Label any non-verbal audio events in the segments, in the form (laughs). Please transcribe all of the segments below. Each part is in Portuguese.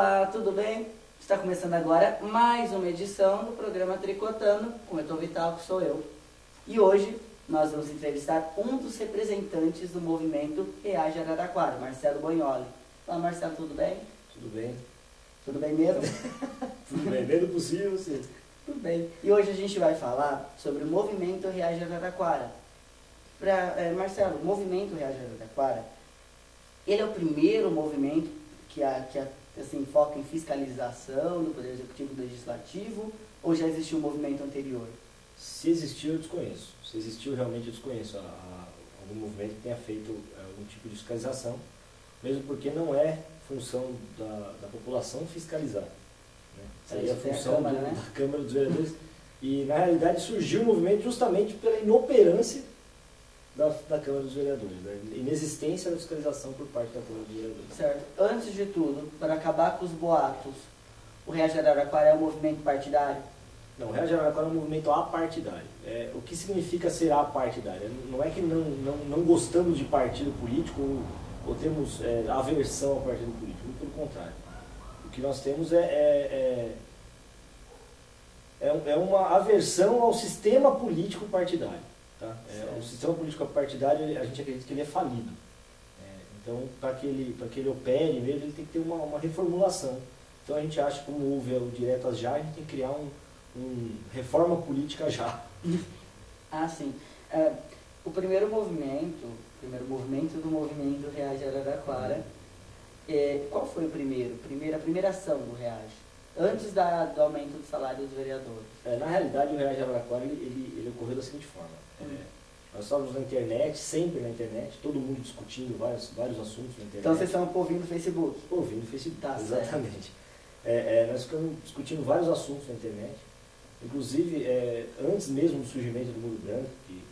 Olá, tudo bem? Está começando agora mais uma edição do programa Tricotando com o Eton Vital, que sou eu. E hoje nós vamos entrevistar um dos representantes do movimento Reage Araraquara, Marcelo Bonholi. Fala Marcelo, tudo bem? Tudo bem? Tudo bem mesmo? tudo bem, dentro do possível, sim. (laughs) Tudo bem. E hoje a gente vai falar sobre o movimento Reage Araraquara. Pra, é, Marcelo, o movimento Reage Araraquara, ele é o primeiro movimento que, a, que a, assim, foca em fiscalização do Poder Executivo e Legislativo, ou já existiu um movimento anterior? Se existiu, eu desconheço. Se existiu, realmente eu desconheço a, a, algum movimento que tenha feito é, algum tipo de fiscalização, mesmo porque não é função da, da população fiscalizar. Né? Seria a função a Câmara, do, né? da Câmara dos Vereadores. E, na realidade, surgiu o movimento justamente pela inoperância da, da Câmara dos Vereadores, da inexistência da fiscalização por parte da Câmara dos Vereadores. Certo. Antes de tudo, para acabar com os boatos, o Reage Araraquara é um movimento partidário? Não, o Reage Araraquara é um movimento apartidário. É, o que significa ser apartidário? Não é que não, não, não gostamos de partido político ou, ou temos é, aversão ao partido político, muito pelo contrário. O que nós temos é, é, é, é, é uma aversão ao sistema político partidário. Tá? É, o sistema político partidário, a gente acredita que ele é falido. É, então, para que, ele, que ele opere mesmo, ele tem que ter uma, uma reformulação. Então, a gente acha que, como houve o Diretas Já, a gente tem que criar um, um reforma política já. (laughs) ah, sim. É, o primeiro movimento, o primeiro movimento do movimento Reage Araraquara, é, qual foi o primeiro? Primeira, a primeira ação do Reage? Antes da, do aumento do salário dos vereadores. É, na realidade, o Reage Araraquara ele, ele, ele ocorreu da seguinte forma. É, nós estávamos na internet, sempre na internet, todo mundo discutindo vários, vários assuntos na internet. Então vocês estão ouvindo no Facebook? Ouvindo no Facebook, tá, exatamente. É, é, nós ficamos discutindo vários assuntos na internet. Inclusive, é, antes mesmo do surgimento do mundo branco, que,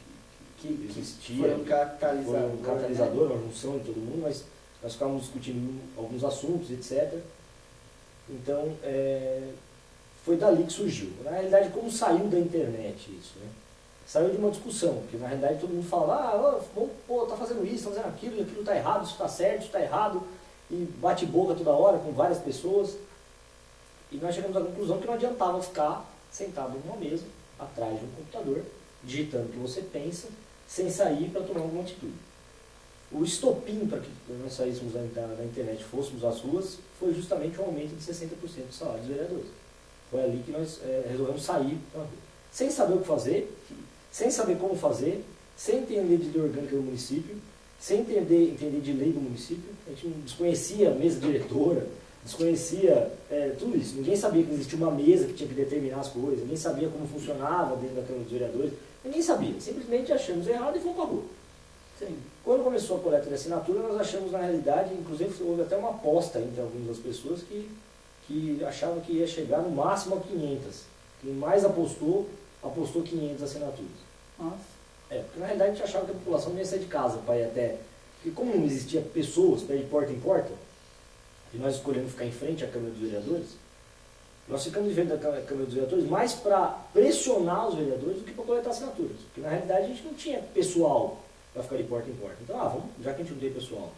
que, que existia. Foi um catalisador. Foi um catalisador, né? uma junção de todo mundo, mas nós ficávamos discutindo alguns assuntos, etc. Então, é, foi dali que surgiu. Na realidade, como saiu da internet isso, né? saiu de uma discussão, porque na realidade todo mundo fala, ah, oh, pô, tá fazendo isso, tá fazendo aquilo, aquilo tá errado, isso tá certo, isso tá errado, e bate boca toda hora com várias pessoas. E nós chegamos à conclusão que não adiantava ficar sentado numa mesa, atrás de um computador, digitando o que você pensa, sem sair para tomar alguma atitude. O estopim para que nós saíssemos da, da internet e fôssemos às ruas foi justamente o aumento de 60% do salário dos vereadores. Foi ali que nós é, resolvemos sair para a rua. Sem saber o que fazer, sem saber como fazer, sem entender de lei orgânica do município, sem entender, entender de lei do município, a gente desconhecia a mesa diretora, desconhecia é, tudo isso. Ninguém sabia que existia uma mesa que tinha que determinar as coisas, ninguém sabia como funcionava dentro da Câmara dos Vereadores, ninguém sabia. Simplesmente achamos errado e fomos para a rua. Sim. Quando começou a coleta de assinatura, nós achamos na realidade, inclusive houve até uma aposta entre algumas das pessoas que, que achavam que ia chegar no máximo a 500. Quem mais apostou apostou 500 assinaturas. Nossa. É, porque na realidade a gente achava que a população não ia sair de casa para ir até. Porque como não existia pessoas para ir de porta em porta, e nós escolhemos ficar em frente à Câmara dos Vereadores, nós ficamos em frente da Câmara dos Vereadores mais para pressionar os vereadores do que para coletar assinaturas. Porque na realidade a gente não tinha pessoal para ficar de porta em porta. Então, ah, vamos, já que a gente não tem pessoal,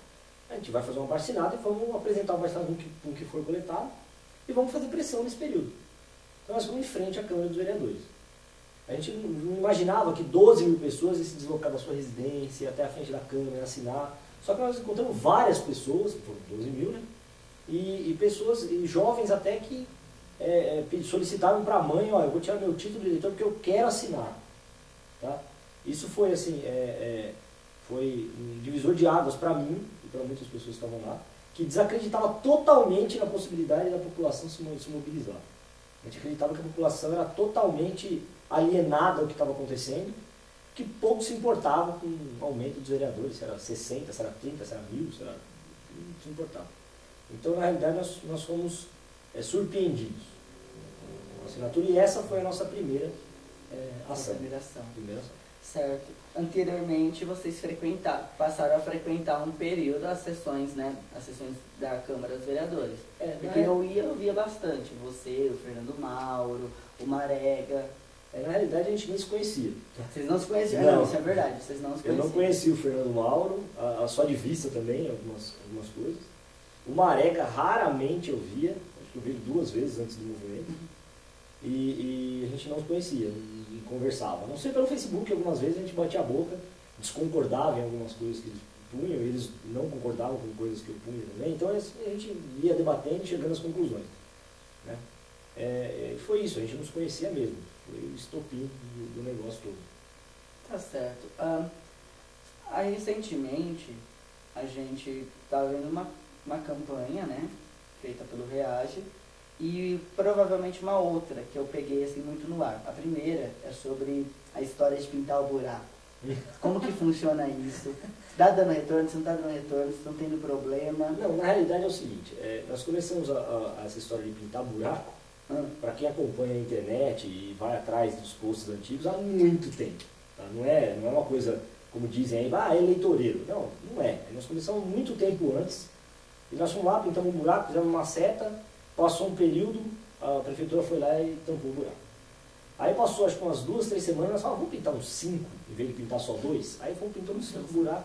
a gente vai fazer uma bacinada e vamos apresentar o bacinado com o que, que for coletado e vamos fazer pressão nesse período. Então nós ficamos em frente à Câmara dos Vereadores. A gente não imaginava que 12 mil pessoas iam se deslocar da sua residência até a frente da Câmara, assinar. Só que nós encontramos várias pessoas, foram 12 mil, né? E, e pessoas, e jovens até que é, é solicitaram para a mãe, ó, eu vou tirar meu título de eleitor porque eu quero assinar. Tá? Isso foi assim, é, é, foi um divisor de águas para mim e para muitas pessoas que estavam lá, que desacreditava totalmente na possibilidade da população se, mobilizar. A gente acreditava que a população era totalmente alienada ao que estava acontecendo, que pouco se importava com o aumento dos vereadores, se era 60, se era 30, se era mil, se era... não se importava. Então, na realidade, nós, nós fomos é, surpreendidos com a assinatura e essa foi a nossa primeira é, ação. Primeira ação. Primeira ação. Certo. Anteriormente, vocês frequentaram, passaram a frequentar um período as sessões, né? As sessões da Câmara dos Vereadores. É, Porque eu ia, eu via bastante. Você, o Fernando Mauro, o Marega, é, na realidade a gente nem se conhecia. Vocês não se conheciam? Não, não isso é verdade, vocês não se conheciam. Eu não conheci o Fernando Mauro, a, a, só de vista também, algumas, algumas coisas. O Marega raramente eu via, acho que eu vi duas vezes antes do movimento. E, e, a gente não se conhecia, conversava. Não sei pelo Facebook, algumas vezes a gente batia a boca, desconcordava em algumas coisas que eles punham, eles não concordavam com coisas que eu punha também. Então a gente ia debatendo e chegando às conclusões. Né? É, é, foi isso, a gente não se conhecia mesmo. Foi o estopim do, do negócio todo. Tá certo. Aí recentemente a gente tá vendo uma, uma campanha, né? Feita pelo Reage e provavelmente uma outra que eu peguei assim muito no ar. A primeira é sobre a história de pintar o buraco. Como que funciona isso? Está dando retorno, se não está dando retorno, se estão tendo problema? Não, na realidade é o seguinte, é, nós começamos a, a, essa história de pintar buraco, ah. para quem acompanha a internet e vai atrás dos posts antigos há muito tempo. Tá? Não, é, não é uma coisa, como dizem aí, ah, é eleitoreiro. Não, não é. Nós começamos muito tempo antes, e nós fomos lá, pintamos um buraco, fizemos uma seta, passou um período, a prefeitura foi lá e tampou o buraco. Aí passou acho que umas duas, três semanas, falamos, vamos pintar uns cinco, em vez de pintar só dois. Aí fomos pintando cinco buracos.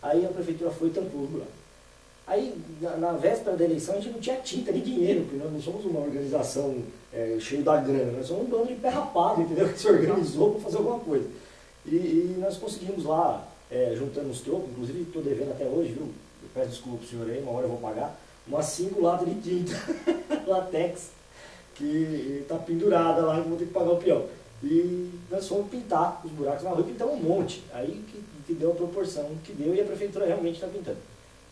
Aí a prefeitura foi e tampou o buraco. Aí, na, na, véspera da eleição, a gente não tinha tinta nem dinheiro, porque nós não somos uma organização é, cheia da grana, nós somos um dono de pé rapado, entendeu? Que se organizou para fazer alguma coisa. E, e nós conseguimos lá, é, juntando os trocos, inclusive estou devendo até hoje, viu? Eu peço desculpa pro senhor aí, uma hora eu vou pagar, umas cinco latas de tinta, (laughs) latex, que está pendurada lá, e vou ter que pagar o peão. E nós fomos pintar os buracos na rua e pintamos um monte. Aí que, que deu a proporção que deu e a prefeitura realmente está pintando.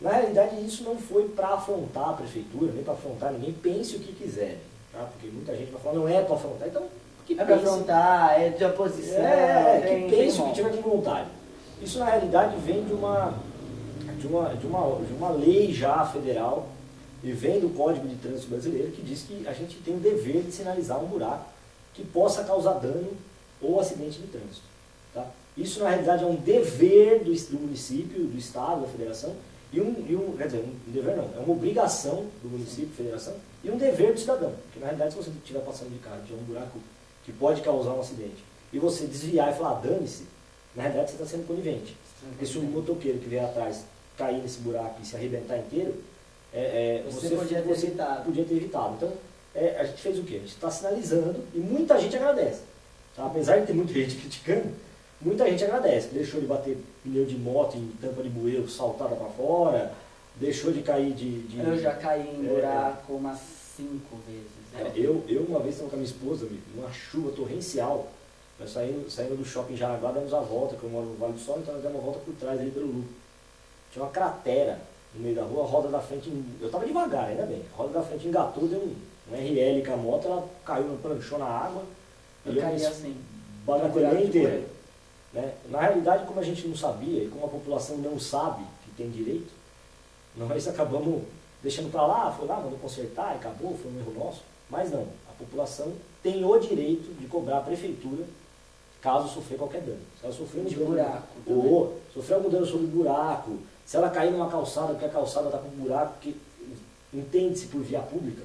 Na realidade, isso não foi para afrontar a prefeitura, nem para afrontar ninguém, pense o que quiser. Tá? Porque muita gente vai falar, não é para afrontar, então que é para afrontar, é de oposição. É, é que pense o que tiver com vontade. Isso na realidade vem de uma, de uma, de uma, de uma lei já federal e vem do Código de Trânsito Brasileiro que diz que a gente tem o dever de sinalizar um buraco que possa causar dano ou acidente de trânsito. Tá? Isso na realidade é um dever do, do município, do Estado, da Federação, e um, e um, quer dizer, um dever não, é uma obrigação do município, federação, e um dever do cidadão. Porque na realidade se você estiver passando de carro, tiver um buraco que pode causar um acidente, e você desviar e falar, ah, dane-se, na realidade você está sendo conivente. Porque se um motoqueiro que vier atrás cair nesse buraco e se arrebentar inteiro, é, é, você, você, podia ter você evitado. Podia ter evitado. Então, é, a gente fez o quê? A gente está sinalizando e muita gente agradece. Tá? Apesar de ter muita gente criticando, muita gente agradece. Deixou de bater pneu de moto em tampa de bueiro saltada para fora, deixou de cair de, de, Eu já caí em é, buraco umas cinco vezes. É, eu, eu uma vez estava com a minha esposa, numa chuva torrencial, nós saímos, saímos do shopping Jaraguá, demos a volta, que eu moro no Vale do Sol, então nós demos uma volta por trás ali pelo Lupo. Tinha uma cratera no meio da rua, a roda da frente, eu estava devagar, ainda bem, a roda da frente engatou, deu um, um RL com a moto, ela caiu, pranchou na água. Eu e caí assim. Bagatelhei inteiro. Né? Na realidade, como a gente não sabia e como a população não sabe que tem direito, (laughs) nós acabamos deixando para lá, foi lá, mandou consertar, acabou, foi um erro nosso. Mas não, a população tem o direito de cobrar a prefeitura caso sofrer qualquer dano. Se ela sofrer um de buraco, ou sofrer algum dano sobre buraco, se ela cair numa calçada, porque a calçada está com um buraco que entende-se por via pública,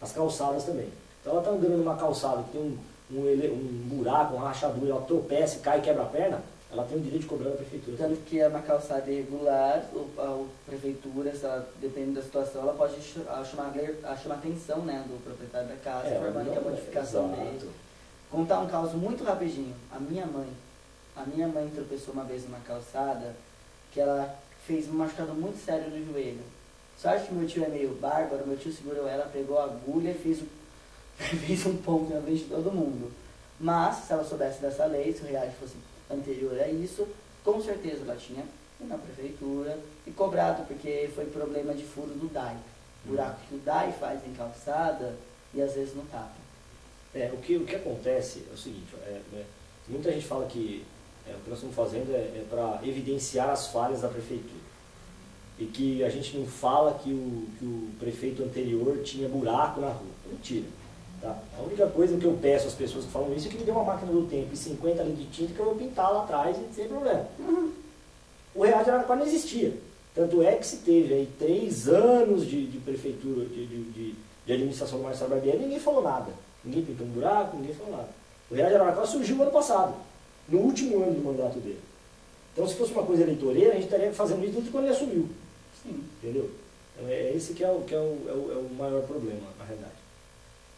as calçadas também. Então ela está andando numa calçada que tem um, um, um buraco, uma rachadura, ela tropeça, cai e quebra a perna, ela tem o direito de cobrar da prefeitura. Tanto que é uma calçada irregular, a, a prefeitura, ela, dependendo da situação, ela pode chamar, chamar atenção né, do proprietário da casa, é, informando que a modificação exato. dele. Contar um caso muito rapidinho. A minha mãe, a minha mãe tropeçou uma vez numa calçada que ela fez um machucado muito sério no joelho. Sorte que meu tio é meio bárbaro, meu tio segurou ela, pegou a agulha e fez, (laughs) fez um ponto na frente de todo mundo. Mas, se ela soubesse dessa lei, se o real fosse anterior a isso, com certeza ela tinha ido na prefeitura e cobrado, porque foi problema de furo do DAI. Buraco que o DAI faz em calçada e às vezes não tapa. É, o que, o que acontece é o seguinte, é, é, muita gente fala que é, o que nós estamos fazendo é, é para evidenciar as falhas da prefeitura. E que a gente não fala que o, que o prefeito anterior tinha buraco na rua. Mentira. Tá? A única coisa que eu peço às pessoas que falam isso é que me dê uma máquina do tempo e 50 litros de tinta que eu vou pintar lá atrás e sem problema. Uhum. O Real de Araraquara não existia. Tanto é que se teve aí três anos de, de prefeitura, de, de, de, administração do Marcelo Barbieri, ninguém falou nada. Ninguém pintou um buraco, ninguém falou nada. O Real de Araraquara surgiu no ano passado, no último ano do mandato dele. Então, se fosse uma coisa eleitoreira, a gente estaria fazendo isso desde quando ele assumiu. Sim. Entendeu? Então, é esse que é o, que é o, é o, é o maior problema, na realidade.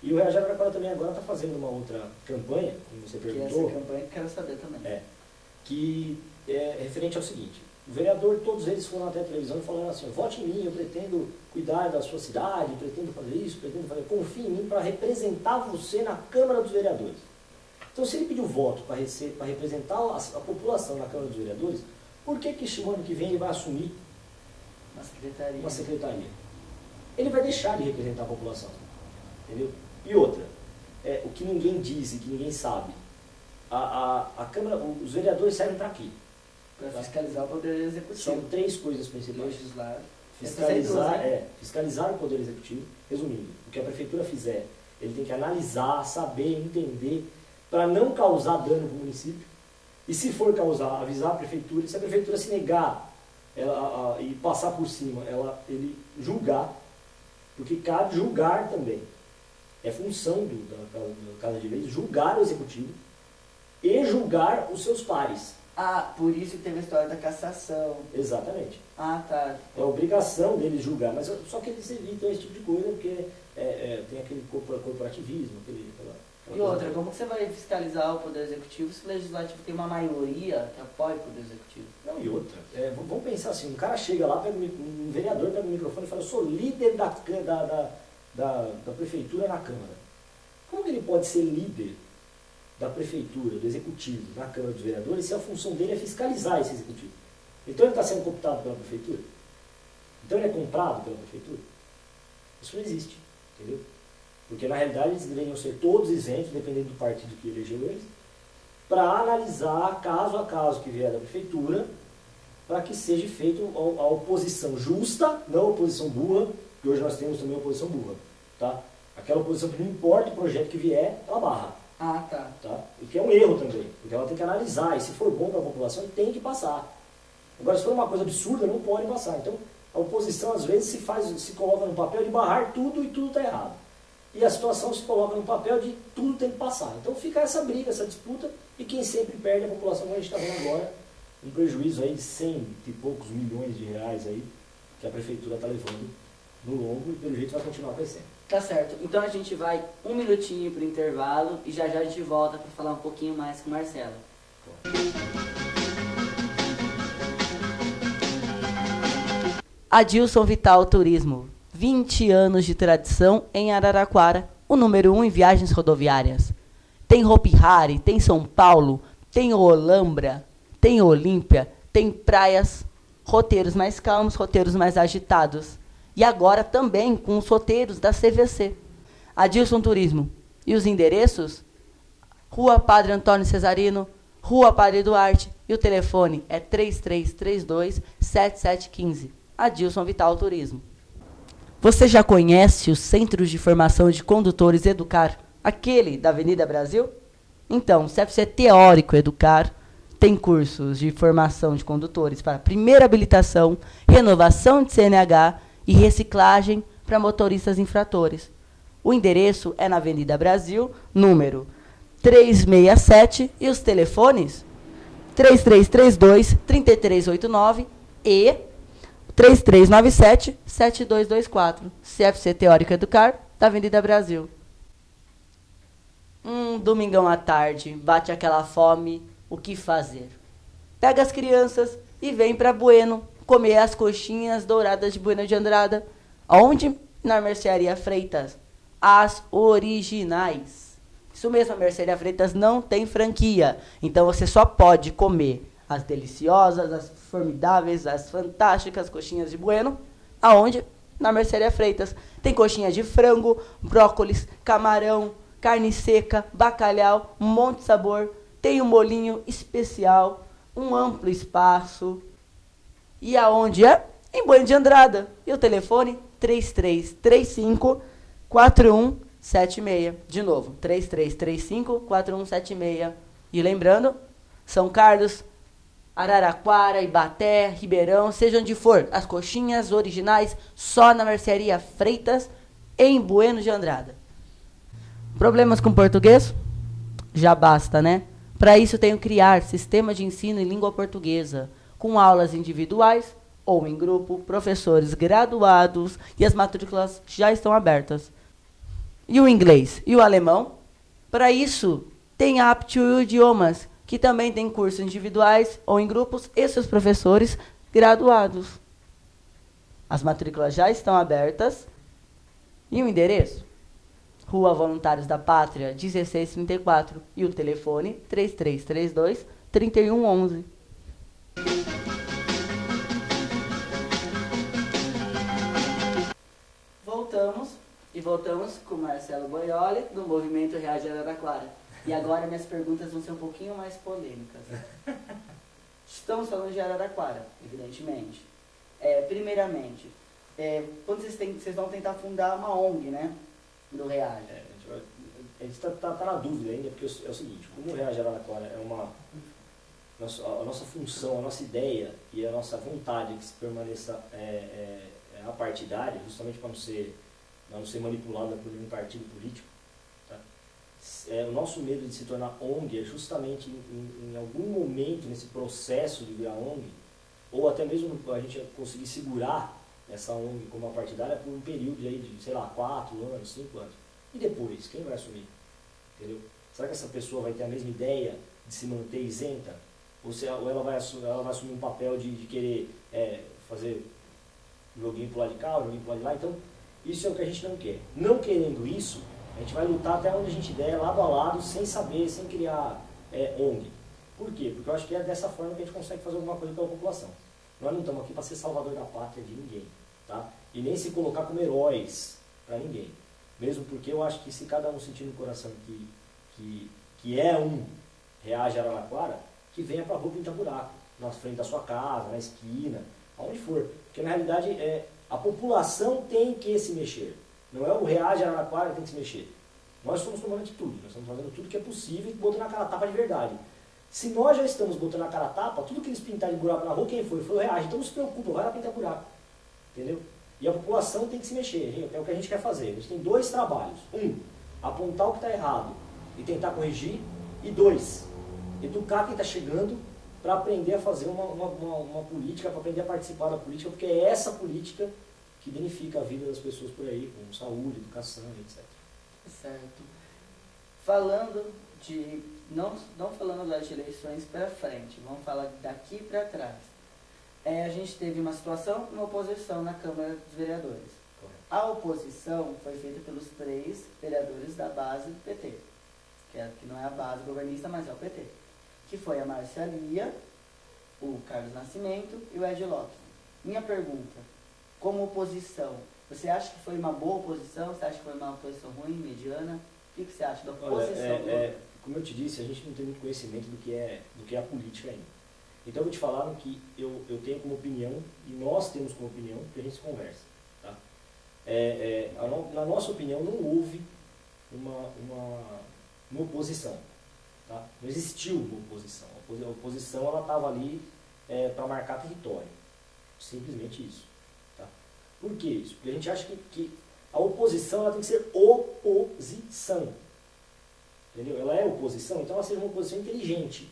E o Reagir Araraquara também agora está fazendo uma outra campanha, como você Que perguntou. essa campanha que eu quero saber também. É, que é referente ao seguinte, o vereador, todos eles foram até a televisão e falaram assim, vote em mim, eu pretendo cuidar da sua cidade, pretendo fazer isso, pretendo fazer, confie em mim para representar você na Câmara dos Vereadores. Então se ele pediu voto para representar a, a, população na Câmara dos Vereadores, por que que o ano que vem ele vai assumir uma secretaria? uma secretaria? Ele vai deixar de representar a população, entendeu? E outra, é, o que ninguém diz e que ninguém sabe, a, a, a Câmara, os vereadores servem para quê? Para fiscalizar o poder executivo. São três coisas principais. Legislar. Fiscalizar, né? é, fiscalizar o poder executivo, resumindo, o que a prefeitura fizer, ele tem que analisar, saber, entender, para não causar dano no município. E se for causar, avisar a prefeitura, se a prefeitura se negar ela, a, a, e passar por cima, ela, ele julgar, porque cabe julgar também. É função do, da, da Casa de Leis julgar o executivo e julgar os seus pares. Ah, por isso que teve a história da cassação. Exatamente. Ah, tá. É obrigação deles julgar, mas só que eles evitam esse tipo de coisa porque é, é, tem aquele corporativismo, aquele, aquela E outra, como que você vai fiscalizar o Poder Executivo se o Legislativo tem uma maioria que apoia o Poder Executivo? Não, e outra, é, vamos pensar assim, um cara chega lá, pega um vereador pega o microfone e fala, eu sou líder da, da, da, da, da prefeitura na Câmara. Como que ele pode ser líder da prefeitura, do executivo, na Câmara dos Vereadores, se a função dele é fiscalizar esse executivo. Então ele está sendo cooptado pela prefeitura? Então ele é comprado pela prefeitura? Isso não existe, entendeu? Porque na realidade eles deveriam ser todos isentos, dependendo do partido que elegeu eles, para analisar caso a caso que vier da prefeitura, para que seja feita a oposição justa, não a oposição burra, que hoje nós temos também a oposição burra. Tá? Aquela oposição que não importa o projeto que vier, ela barra. Ah, tá. tá. O que é um erro também, porque ela tem que analisar, e se for bom para a população, tem que passar. Agora, se for uma coisa absurda, não pode passar. Então, a oposição, às vezes, se, faz, se coloca no papel de barrar tudo e tudo está errado. E a situação se coloca no papel de tudo tem que passar. Então, fica essa briga, essa disputa, e quem sempre perde é a população, como a gente está vendo agora, um prejuízo aí de 100 e poucos milhões de reais aí, que a prefeitura está levando no longo, e pelo jeito vai continuar crescendo. Tá certo. Então a gente vai um minutinho para o intervalo e já já a gente volta para falar um pouquinho mais com o Marcelo. Adilson Vital Turismo. 20 anos de tradição em Araraquara, o número 1 um em viagens rodoviárias. Tem Hopi Hari, tem São Paulo, tem Olambra, tem Olímpia, tem praias, roteiros mais calmos, roteiros mais agitados e agora também com os roteiros da CVC. Adilson Turismo. E os endereços? Rua Padre Antônio Cesarino, Rua Padre Duarte e o telefone é 3332 7715. Adilson Vital Turismo. Você já conhece os Centros de Formação de Condutores Educar, aquele da Avenida Brasil? Então, CFC Teórico Educar tem cursos de formação de condutores para primeira habilitação, renovação de CNH e reciclagem para motoristas infratores. O endereço é na Avenida Brasil, número 367 e os telefones 3332 3389 e 3397 7224. CFC Teórico Educar, da Avenida Brasil. Um domingão à tarde, bate aquela fome, o que fazer? Pega as crianças e vem para Bueno, comer as coxinhas douradas de Buena de Andrada. Onde? Na Mercearia Freitas. As originais. Isso mesmo, a Mercearia Freitas não tem franquia. Então você só pode comer as deliciosas, as formidáveis, as fantásticas coxinhas de Bueno. Aonde? Na Mercearia Freitas. Tem coxinha de frango, brócolis, camarão, carne seca, bacalhau, um monte de sabor. Tem um molinho especial, um amplo espaço, e aonde é? Em Banho de Andrada. E o telefone 3335 4176. De novo, 3335 4176. E lembrando, São Carlos, Araraquara, Ibaté, Ribeirão, seja onde for, as coxinhas originais só na mercearia Freitas, em Bueno de Andrada. Problemas com português? Já basta, né? Para isso tenho criar sistema de ensino em língua portuguesa com aulas individuais ou em grupo, professores graduados e as matrículas já estão abertas. E o inglês? E o alemão? Para isso, tem a Aptitude Idiomas, que também tem cursos individuais ou em grupos e seus professores graduados. As matrículas já estão abertas. E o endereço? Rua Voluntários da Pátria, 1634. E o telefone, 3332 3111. Voltamos, e voltamos com Marcelo Boioli, do Movimento Reage Araraquara. E agora minhas perguntas vão ser um pouquinho mais polêmicas. (laughs) Estamos falando de Araraquara, evidentemente. É, primeiramente, é, quando vocês, tem, vocês vão tentar fundar uma ONG, né? Do Reage. É, a gente está tá, tá na dúvida ainda, porque é o seguinte, como o Reage Araraquara é uma nossa, a nossa função, a nossa ideia e a nossa vontade que se permaneça é, é, é apartidária, justamente para não ser, não ser manipulada por nenhum partido político. É, o nosso medo de se tornar ONG é justamente em, em, algum momento nesse processo de virar ONG, ou até mesmo a gente conseguir segurar essa ONG como uma partidária por um período aí de, sei lá, quatro anos, cinco anos. E depois, quem vai assumir? Entendeu? Será que essa pessoa vai ter a mesma ideia de se manter isenta? ou, se, ou ela, vai assumir, ela vai assumir um papel de, de querer é, fazer joguinho pro lado de cá, joguinho pro lado de lá. Então, isso é o que a gente não quer. Não querendo isso, a gente vai lutar até onde a gente der, lado a lado, sem saber, sem criar é, ONG. Por quê? Porque eu acho que é dessa forma que a gente consegue fazer alguma coisa pela população. Nós não estamos aqui para ser salvador da pátria de ninguém. Tá? E nem se colocar como heróis para ninguém. Mesmo porque eu acho que se cada um sentir no coração que, que, que é um reage a Araraquara, que venha para a rua pintar buraco, na frente da sua casa, na esquina, aonde for. Porque na realidade é, a população tem que se mexer. Não é o reage Araraquara que tem que se mexer. Nós estamos tomando atitude, nós estamos fazendo tudo que é possível e botando a cara tapa de verdade. Se nós já estamos botando a cara tapa, tudo que eles pintarem de buraco na rua, quem foi? Foi o reage. Então não se preocupa, vai lá pintar buraco. Entendeu? E a população tem que se mexer, é o que a gente quer fazer. A gente tem dois trabalhos. Um, apontar o que está errado e tentar corrigir. E dois, educar quem está chegando para aprender a fazer uma, uma, uma, uma política, para aprender a participar da política, porque é essa política que beneficia a vida das pessoas por aí, como saúde, educação, etc. Certo. Falando de. Não, não falando das eleições para frente, vamos falar daqui para trás. É, a gente teve uma situação, uma oposição na Câmara dos Vereadores. A oposição foi feita pelos três vereadores da base do PT, que, é, que não é a base governista, mas é o PT que foi a Marcia Lia, o Carlos Nascimento e o Ed Locke. Minha pergunta, como oposição, você acha que foi uma boa oposição? Você acha que foi uma oposição ruim, mediana? O que, que você acha da oposição? Olha, é, é, como eu te disse, a gente não tem muito conhecimento do que é, do que é a política ainda. Então eu vou te falar que eu, eu tenho como opinião, e nós temos como opinião, que a gente se conversa. Tá? É, é, a, na nossa opinião, não houve uma, uma, uma oposição. Tá? Não existiu uma oposição. A oposição estava ali é, para marcar território. Simplesmente isso. Por que isso? Porque a gente acha que, que a oposição ela tem que ser oposição. Entendeu? Ela é oposição, então ela seja uma oposição inteligente.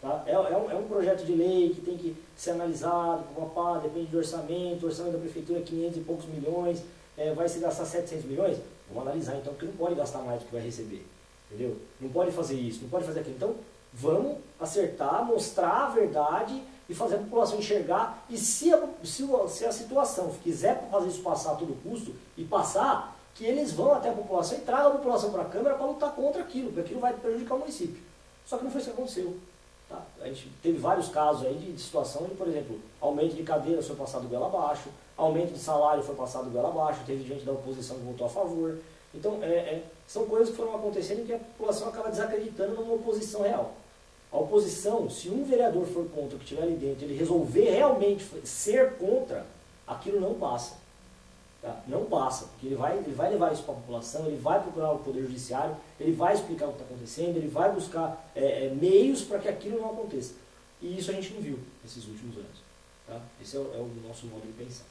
Tá? É, é, um, é um projeto de lei que tem que ser analisado, como pá, depende do orçamento, o orçamento da prefeitura é 500 e poucos milhões, é, vai se gastar 700 milhões? Vamos analisar então, porque não pode gastar mais do que vai receber. Entendeu? Não pode fazer isso, não pode fazer aquilo. Então, vamos acertar, mostrar a verdade e fazer a população enxergar. E se a, se, se a situação quiser fazer isso passar a todo custo e passar, que eles vão até a população e tragam a população para a Câmara para lutar contra aquilo, porque aquilo vai prejudicar o município. Só que não foi isso que aconteceu. Tá? A gente teve vários casos aí de, de situação de, por exemplo, aumento de cadeiras foi passado goela abaixo, aumento de salário foi passado goela abaixo, teve gente da oposição que votou a favor. Então, é, é, são coisas que foram acontecendo e que a população acaba desacreditando numa oposição real. A oposição, se um vereador for contra o que estiver ali dentro, ele resolver realmente ser contra, aquilo não passa. Tá? Não passa, porque ele vai, ele vai levar isso para a população, ele vai procurar o Poder Judiciário, ele vai explicar o que está acontecendo, ele vai buscar é, é, meios para que aquilo não aconteça. E isso a gente não viu nesses últimos anos. Tá? Esse é o, é o nosso modo de pensar.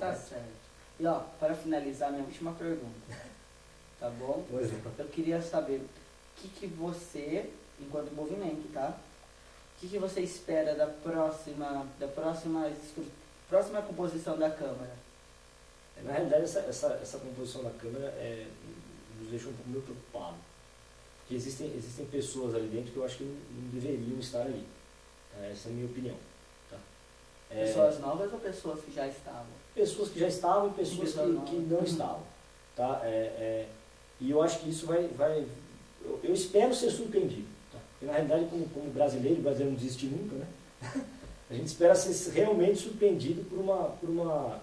Tá Correto? Tá certo. E ó, para finalizar, minha última pergunta. (laughs) Tá bom? Pois é. Eu queria saber o que, que você, enquanto movimento, tá? O que, que você espera da próxima, da próxima, próxima composição da Câmara? Na realidade, essa, essa, essa composição da Câmara é, nos deixou um pouco meio preocupado. Porque existem, existem pessoas ali dentro que eu acho que não, não deveriam estar ali. Tá? Essa é a minha opinião. Tá? É, Pessoas novas ou pessoas que já estavam? pessoas que já estavam e pessoas que, que não Uhum. estavam. Tá? É, é, e eu acho que isso vai. vai eu, eu espero ser surpreendido. Porque na realidade, como, como brasileiro, o brasileiro não desiste nunca, né? (laughs) A gente espera ser realmente surpreendido por uma, por uma,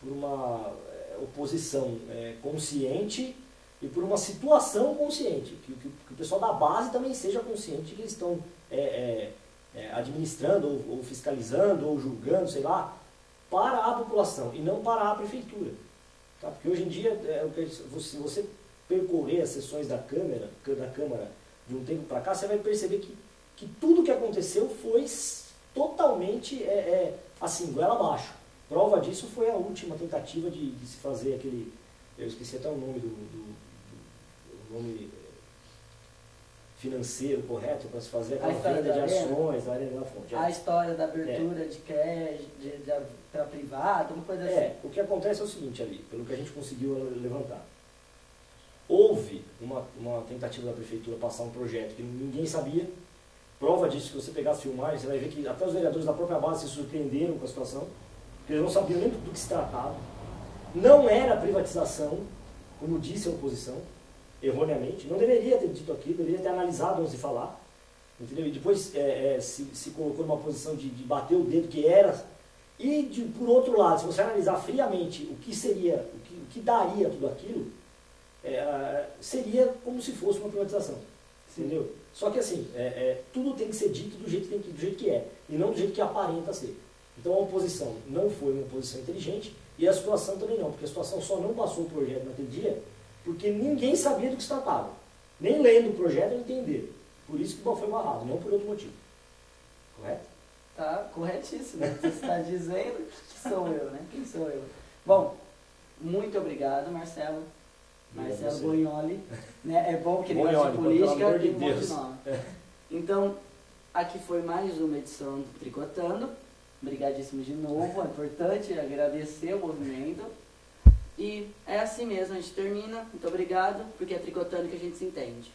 por uma é, oposição é, consciente e por uma situação consciente. Que, que- que o pessoal da base também seja consciente que eles estão é, é, administrando, ou, ou fiscalizando, ou julgando, sei lá, para a população e não para a prefeitura. Tá? Porque hoje em dia, é, se você percorrer as sessões da Câmara, da Câmara de um tempo para cá, você vai perceber que, que tudo que aconteceu foi totalmente é, é, assim, goela abaixo. Prova disso foi a última tentativa de, de se fazer aquele. Eu esqueci até o nome do. do- do- o nome eh, financeiro correto para se fazer aquela venda da de arena? ações da Arena da Fonte. é. A história da abertura de crédito para privado, uma coisa assim. É, o que acontece é o seguinte ali, pelo que a gente conseguiu levantar. Houve uma, uma tentativa da prefeitura passar um projeto que ninguém sabia. Prova disso, se você pegar as filmagens, você vai ver que até os vereadores da própria base se surpreenderam com a situação, porque eles não sabiam nem do que se tratava. Não era privatização, como disse a oposição, erroneamente. Não deveria ter dito aquilo, deveria ter analisado antes de falar. Entendeu? E depois é, é, se, se colocou numa posição de, de bater o dedo que era e, de, por outro lado, se você analisar friamente o que seria, o que, o que daria tudo aquilo, é, seria como se fosse uma privatização. Entendeu? Só que assim, é, é, tudo tem que ser dito do jeito, que do jeito que é, e não do jeito que aparenta ser. Então a oposição não foi uma oposição inteligente e a situação também não, porque a situação só não passou o projeto naquele dia porque ninguém sabia do que se tratava. Nem lendo o projeto entenderam. Por isso que foi barrado, não por outro motivo. Correto? Tá corretíssimo. Você está dizendo que sou eu, né? Quem sou eu? Bom, muito obrigado, Marcelo. Marcelo você. Bonholi. Né? É bom que ele gosta de política de e um monte de nome. Então, aqui foi mais uma edição do Tricotando. Obrigadíssimo de novo. É importante agradecer o movimento. E é assim mesmo, a gente termina. Muito obrigado, porque é tricotando que a gente se entende.